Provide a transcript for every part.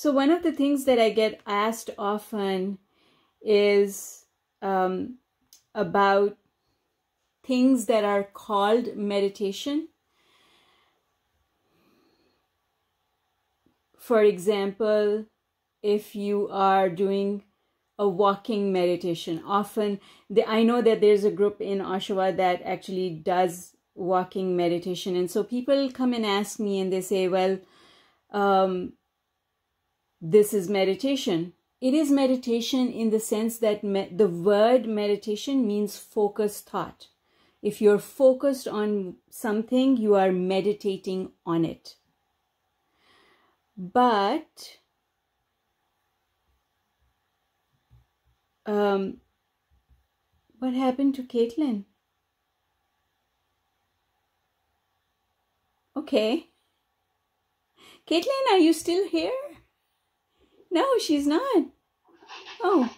So, one of the things that I get asked often is um, about things that are called meditation. For example, if you are doing a walking meditation, often the, I know that there's a group in Oshawa that actually does walking meditation, and so people come and ask me and they say, Well, um, this is meditation. It is meditation in the sense that me- the word meditation means focused thought. If you're focused on something, you are meditating on it. But um, what happened to Caitlin? Okay. Caitlin, are you still here? No, she's not. Oh,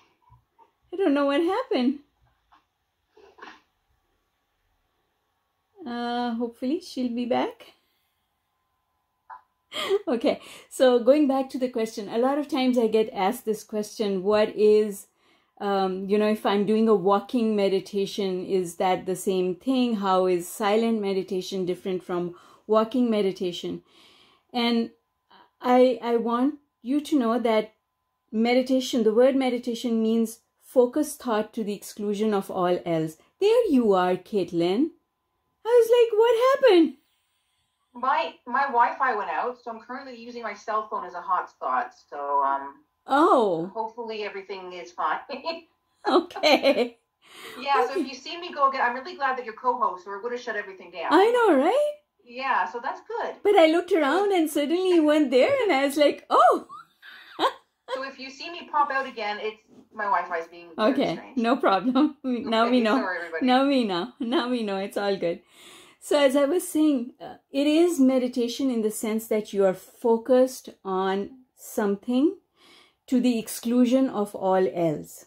I don't know what happened. Uh, hopefully she'll be back. okay, so going back to the question, a lot of times I get asked this question what is, um, you know, if I'm doing a walking meditation, is that the same thing? How is silent meditation different from walking meditation? And I, I want you to know that meditation, the word meditation means focused thought to the exclusion of all else. There you are, Caitlin. I was like, what happened? My my Wi-Fi went out, so I'm currently using my cell phone as a hotspot. So um. Oh. Hopefully everything is fine. okay. Yeah. Okay. So if you see me go again, I'm really glad that you're co-host, or it would have shut everything down. I know, right? Yeah. So that's good. But I looked around and suddenly you went there, and I was like, oh. so if you see me pop out again, it's my Wi-Fi is being okay. Strange. No problem. Now okay, we know. Sorry. Now we know. Now we know. It's all good. So, as I was saying, uh, it is meditation in the sense that you are focused on something to the exclusion of all else.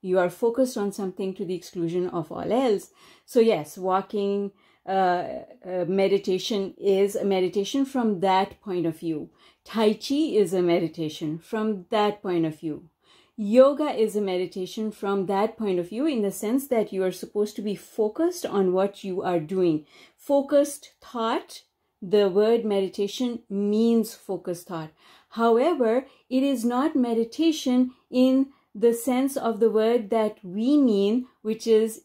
You are focused on something to the exclusion of all else. So, yes, walking uh, uh, meditation is a meditation from that point of view. Tai Chi is a meditation from that point of view. Yoga is a meditation from that point of view in the sense that you are supposed to be focused on what you are doing. Focused thought, the word meditation means focused thought. However, it is not meditation in the sense of the word that we mean, which is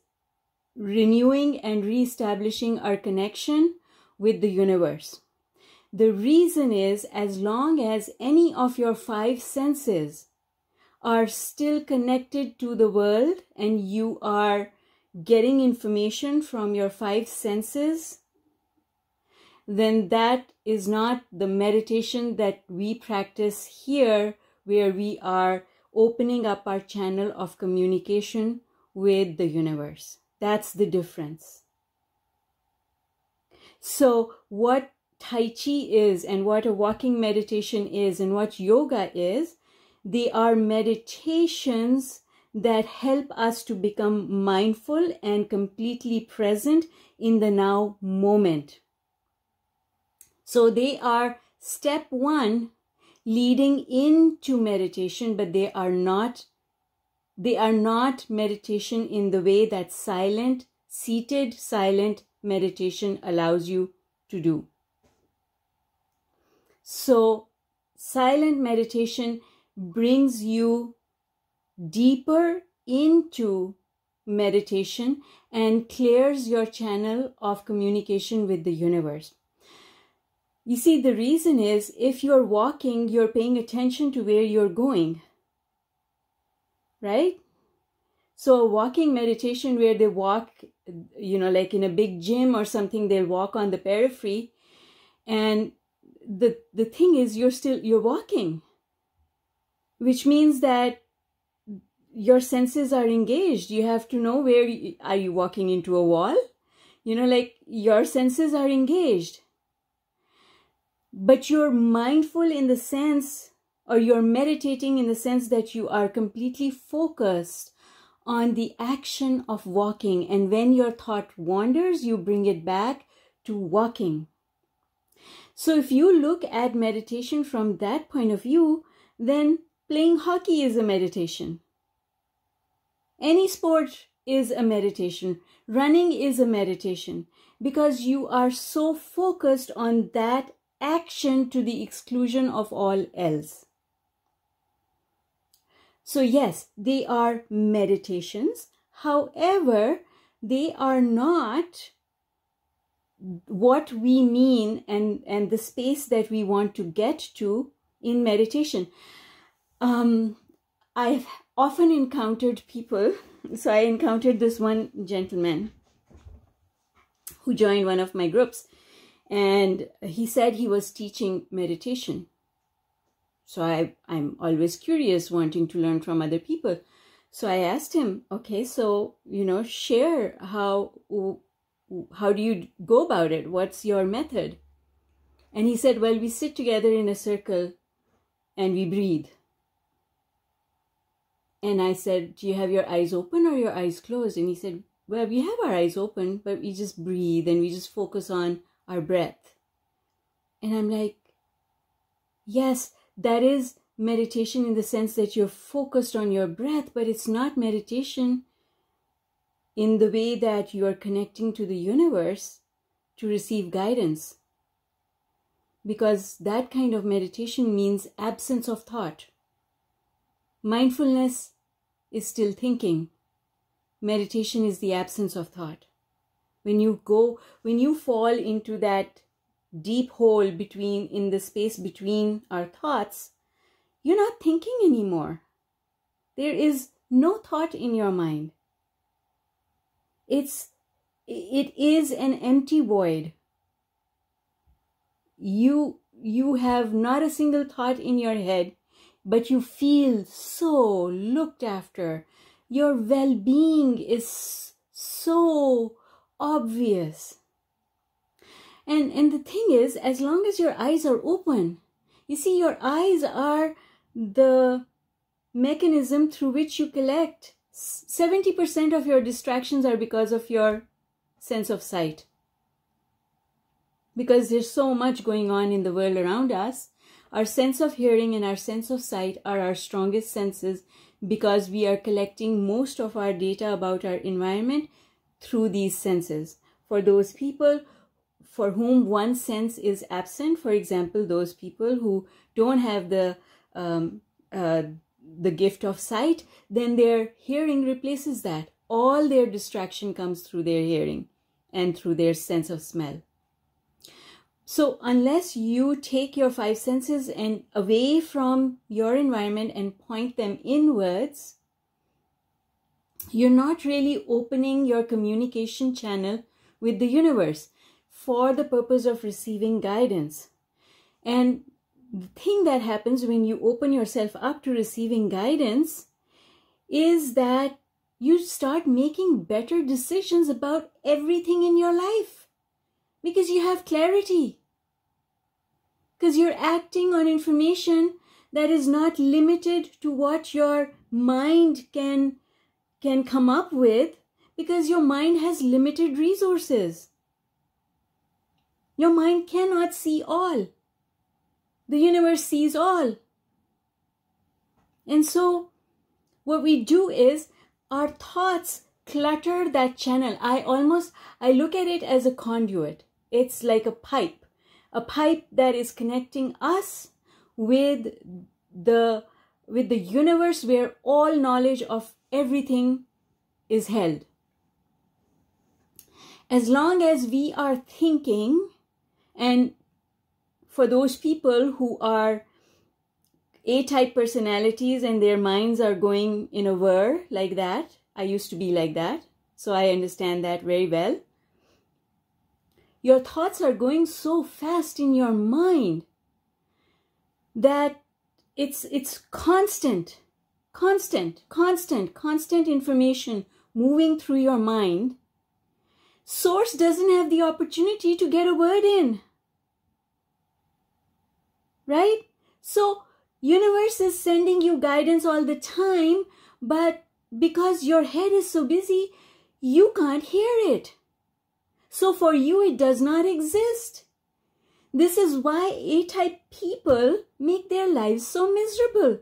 renewing and reestablishing our connection with the universe. The reason is as long as any of your five senses are still connected to the world and you are getting information from your five senses, then that is not the meditation that we practice here, where we are opening up our channel of communication with the universe. That's the difference. So, what Tai Chi is, and what a walking meditation is, and what yoga is, they are meditations that help us to become mindful and completely present in the now moment. So they are step one leading into meditation, but they are not they are not meditation in the way that silent, seated, silent meditation allows you to do. So, silent meditation brings you deeper into meditation and clears your channel of communication with the universe. You see, the reason is if you're walking, you're paying attention to where you're going. Right? So, walking meditation where they walk, you know, like in a big gym or something, they'll walk on the periphery. And the, the thing is, you're still, you're walking which means that your senses are engaged you have to know where you, are you walking into a wall you know like your senses are engaged but you're mindful in the sense or you're meditating in the sense that you are completely focused on the action of walking and when your thought wanders you bring it back to walking so if you look at meditation from that point of view then playing hockey is a meditation. Any sport is a meditation. Running is a meditation because you are so focused on that action to the exclusion of all else. So, yes, they are meditations. However, they are not what we mean and, and the space that we want to get to in meditation. Um, I've often encountered people. So, I encountered this one gentleman who joined one of my groups and he said he was teaching meditation so I, i'm always curious wanting to learn from other people. So i asked him okay so you know share how how do you go about it? What's your method? And he said well we sit together in a circle and we breathe. And i said do you have your eyes open or your eyes closed? And he said well, we have our eyes open, but we just breathe and we just focus on our breath. And I'm like, yes, that is meditation in the sense that you're focused on your breath, but it's not meditation in the way that you are connecting to the universe to receive guidance. Because that kind of meditation means absence of thought. Mindfulness is still thinking meditation is the absence of thought. When you go, when you fall into that deep hole between, in the space between our thoughts, you're not thinking anymore. There is no thought in your mind. It's, it is an empty void. You, you have not a single thought in your head, but you feel so looked after your well being is so obvious. And, and the thing is, as long as your eyes are open, you see, your eyes are the mechanism through which you collect. 70% of your distractions are because of your sense of sight. Because there's so much going on in the world around us, our sense of hearing and our sense of sight are our strongest senses because we are collecting most of our data about our environment through these senses. For those people for whom one sense is absent, for example, those people who don't have the um, uh, the gift of sight, then their hearing replaces that. All their distraction comes through their hearing and through their sense of smell. So, unless you take your five senses and away from your environment and point them inwards, you're not really opening your communication channel with the universe for the purpose of receiving guidance. And the thing that happens when you open yourself up to receiving guidance is that you start making better decisions about everything in your life because you have clarity. Because you're acting on information that is not limited to what your mind can, can come up with because your mind has limited resources. Your mind cannot see all. The universe sees all. And so, what we do is our thoughts clutter that channel. I almost I look at it as a conduit. It's like a pipe, a pipe that is connecting us with the with the universe where all knowledge of everything is held. As long as we are thinking, and for those people who are A type personalities and their minds are going in a whir like that, I used to be like that, so I understand that very well. Your thoughts are going so fast in your mind that it's it's constant constant constant constant information moving through your mind source doesn't have the opportunity to get a word in right so universe is sending you guidance all the time but because your head is so busy you can't hear it so for you, it does not exist. This is why A type people make their lives so miserable.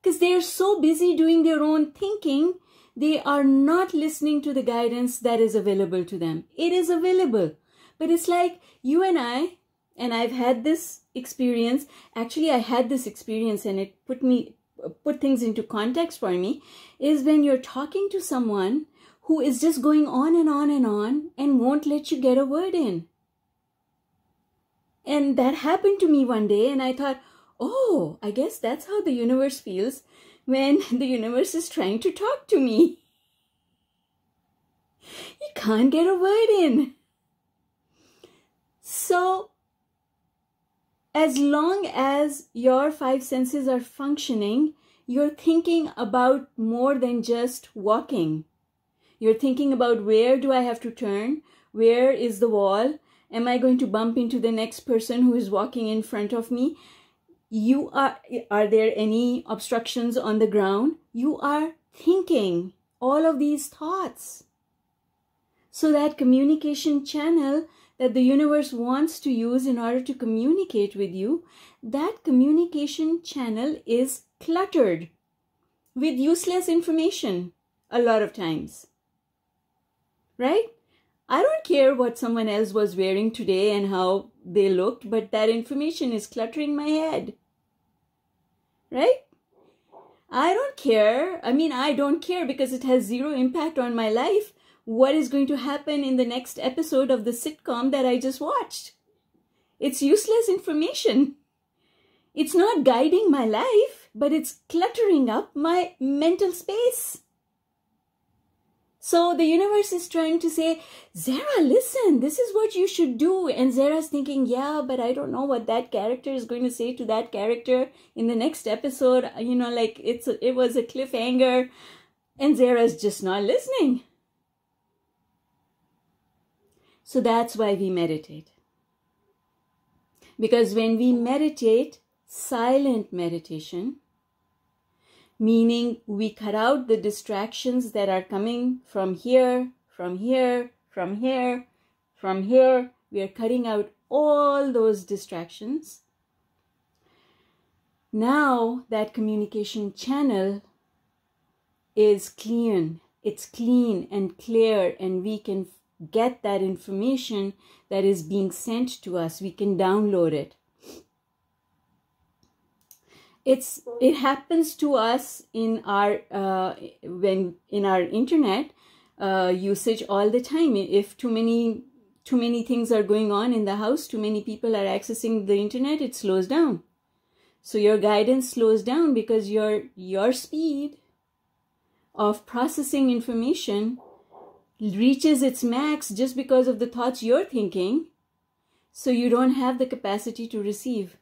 Because they are so busy doing their own thinking, they are not listening to the guidance that is available to them. It is available. But it's like you and I, and I've had this experience. Actually, I had this experience and it put me, put things into context for me, is when you're talking to someone who is just going on and on and on and won't let you get a word in. And that happened to me one day, and I thought, oh, I guess that's how the universe feels when the universe is trying to talk to me. You can't get a word in. So, as long as your five senses are functioning, you're thinking about more than just walking. You're thinking about where do I have to turn? Where is the wall? Am I going to bump into the next person who is walking in front of me? You are, are there any obstructions on the ground? You are thinking all of these thoughts. So that communication channel that the universe wants to use in order to communicate with you, that communication channel is cluttered with useless information a lot of times right? I don't care what someone else was wearing today and how they looked, but that information is cluttering my head. Right? I don't care. I mean, I don't care because it has zero impact on my life. What is going to happen in the next episode of the sitcom that I just watched? It's useless information. It's not guiding my life, but it's cluttering up my mental space. So the universe is trying to say, Zehra, listen, this is what you should do. And Zehra's thinking, yeah, but I don't know what that character is going to say to that character in the next episode. You know, like it's a, it was a cliffhanger. And Zehra's just not listening. So that's why we meditate. Because when we meditate, silent meditation, meaning we cut out the distractions that are coming from here, from here, from here, from here. We are cutting out all those distractions. Now that communication channel is clean, it's clean and clear, and we can get that information that is being sent to us. We can download it it's it happens to us in our uh, when in our internet uh, usage all the time. If too many too many things are going on in the house too many people are accessing the internet it slows down. So your guidance slows down because your your speed of processing information reaches its max just because of the thoughts you're thinking. So you don't have the capacity to receive